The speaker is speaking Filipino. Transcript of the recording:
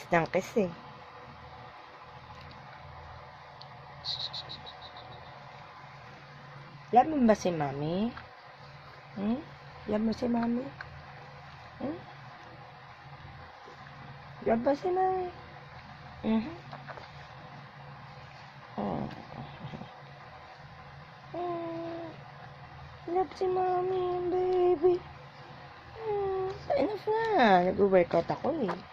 Kiss ng kiss eh. Love mo ba si mami? Hmm? Love mo si mami? Hmm? Love ba si mami? Mhm. Oh. Hmm. Love si mami, baby. Hmm. Enough na. Nag-workout ako eh.